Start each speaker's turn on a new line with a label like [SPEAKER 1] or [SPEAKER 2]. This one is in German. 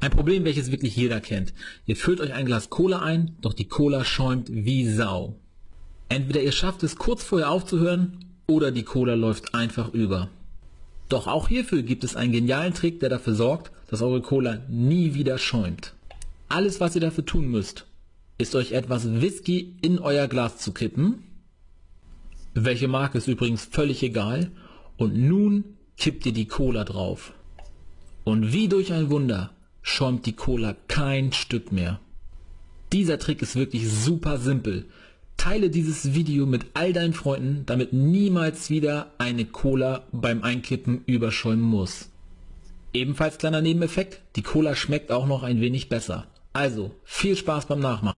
[SPEAKER 1] Ein Problem, welches wirklich jeder kennt. Ihr füllt euch ein Glas Cola ein, doch die Cola schäumt wie Sau. Entweder ihr schafft es kurz vorher aufzuhören oder die Cola läuft einfach über. Doch auch hierfür gibt es einen genialen Trick, der dafür sorgt, dass eure Cola nie wieder schäumt. Alles, was ihr dafür tun müsst, ist euch etwas Whisky in euer Glas zu kippen. Welche Marke ist übrigens völlig egal. Und nun kippt ihr die Cola drauf. Und wie durch ein Wunder schäumt die Cola kein Stück mehr. Dieser Trick ist wirklich super simpel. Teile dieses Video mit all deinen Freunden, damit niemals wieder eine Cola beim Einkippen überschäumen muss. Ebenfalls kleiner Nebeneffekt, die Cola schmeckt auch noch ein wenig besser. Also, viel Spaß beim Nachmachen.